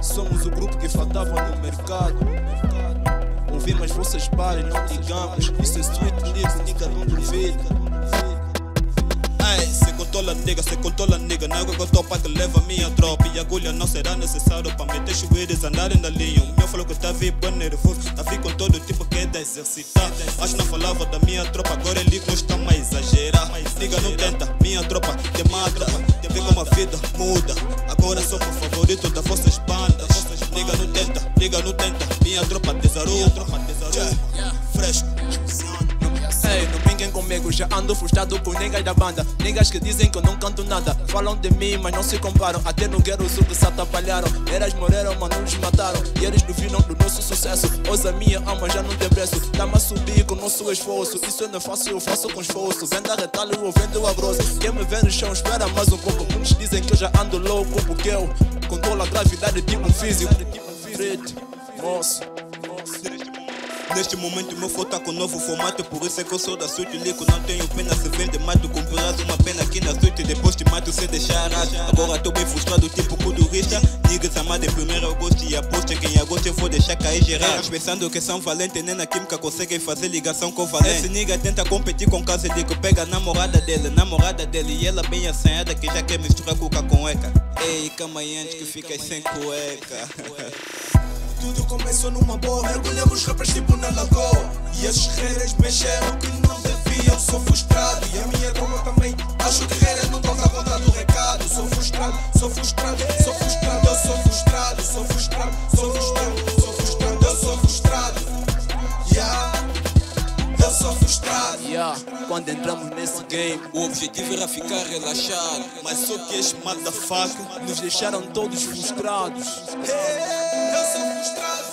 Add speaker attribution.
Speaker 1: Somos o grupo que faltava no mercado. Ouvimos as vossas bares, não digamos. Isso é sweet lips, nigga, não duvida. Nigga, se controla nigga Não é que eu tô que leva minha tropa E agulha não será necessário pra meter chuíres andarem na linha O meu falou que tá é nervoso Tá vi com todo tipo que é de exercitar Acho não falava da minha tropa Agora ele gosta mais exagerar Nigga não tenta, minha tropa te mata. Vê como a vida muda. Agora sou o favorito das vossas bandas Nigga não tenta, nigga não tenta Minha tropa tesarou yeah.
Speaker 2: Não já ando frustrado por niggas da banda. Niggas que dizem que eu não canto nada. Falam de mim, mas não se comparam. Até no Guerra Sul que se atrapalharam Eras morreram, mas não nos mataram. E eles duvidam do nosso sucesso. Hoje a minha alma já não tem preço. Dá-me a subir com o nosso esforço. Isso não é fácil, eu faço com esforço. Venda retalho ou vendo a grosso. Quem me vê no chão espera mais um pouco. Muitos dizem que eu já ando louco Porque eu controlo a gravidade tipo um físico. Frito, moço
Speaker 1: Neste momento meu foto tá com novo formato Por isso é que eu sou da suíte Lico não tenho pena se vende mato Compras uma pena aqui na suíte Depois te mato sem deixar rastro. Agora tô bem frustrado tipo culturista Niggas amado em primeiro agosto E aposto que em agosto eu vou deixar cair geral. Pensando que são valentes Nem na química conseguem fazer ligação com valente. Esse nigga tenta competir com caso Lico Pega a namorada dele, namorada dele E ela bem assanhada que já quer misturar cuca com eca. Ei, calma aí antes que ficas sem cueca
Speaker 3: Tudo começou numa boa, mergulhamos rappers tipo na lagoa. E esses guerreiros mexeram que não deviam, sou frustrado E a minha turma também, acho que guerreiros não estão a contar do recado. Sou frustrado, sou frustrado,
Speaker 2: quando entramos nesse game
Speaker 1: O objetivo era ficar relaxado. Mas só que este motherfucker
Speaker 2: Nos deixaram todos frustrados.
Speaker 3: Eu sou frustrado